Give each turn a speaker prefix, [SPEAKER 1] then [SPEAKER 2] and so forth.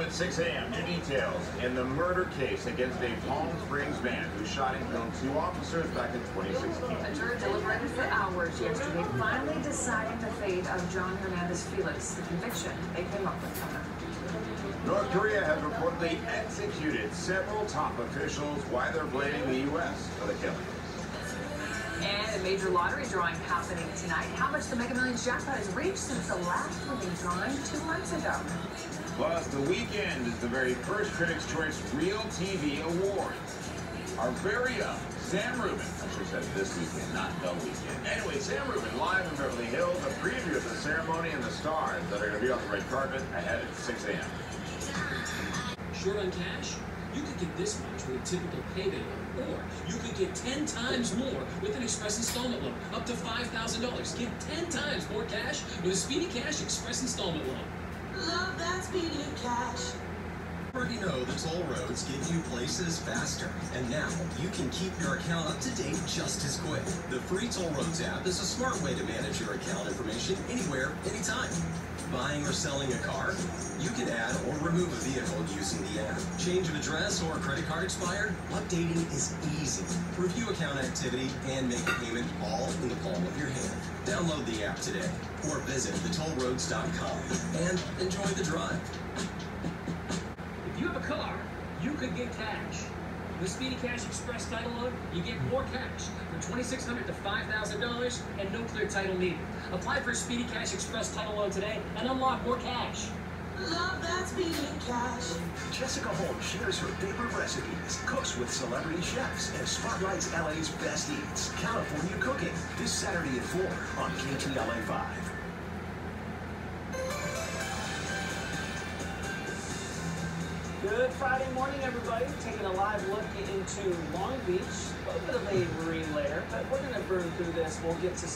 [SPEAKER 1] at 6 a.m. New details in the murder case against a Palm Springs man who shot and killed two officers back in 2016.
[SPEAKER 2] A jury deliberated for hours yesterday, finally deciding the fate of John Hernandez Felix. The conviction they came up with tonight.
[SPEAKER 1] North Korea has reportedly executed several top officials. Why they're blaming the U.S. for the killing.
[SPEAKER 2] And a major lottery drawing happening tonight. How much the Mega Millions jackpot has reached since the last one being drawn two months ago.
[SPEAKER 1] Plus, the weekend is the very first Critics' Choice Real TV Awards. Our very own Sam Rubin, I should have said this weekend, not the weekend. Anyway, Sam Rubin live in Beverly Hills, a preview of the ceremony and the stars that are going to be on the red carpet ahead at 6 a.m.
[SPEAKER 3] Short on cash? You could get this much with a typical payday loan, or you could get 10 times more with an express installment loan, up to $5,000. Get 10 times more cash with a Speedy Cash Express installment loan.
[SPEAKER 4] Love that speedy cash.
[SPEAKER 5] already know the toll roads get you places faster. And now you can keep your account up to date just as quick. The free Toll Roads app is a smart way to manage your account information anywhere, anytime. Buying or selling a car? You can add or remove a vehicle using the app. Change of address or credit card expired? Updating is easy. Review account activity and make a payment all in the palm of your hand. Download the app today or visit thetollroads.com and enjoy the drive.
[SPEAKER 3] If you have a car, you could get cash. With Speedy Cash Express title loan, you get more cash 2,600 to $5,000 and no clear title needed. Apply for Speedy Cash Express title loan today and unlock more cash.
[SPEAKER 4] Love that speedy cash.
[SPEAKER 6] Jessica Holmes shares her favorite recipes, cooks with celebrity chefs, and spotlights LA's best eats. California Cooking, this Saturday at 4 on KTLA 5.
[SPEAKER 7] Good Friday morning, everybody. Taking a live look into Long Beach. A little bit of a marine layer, but we're going to burn through this. We'll get to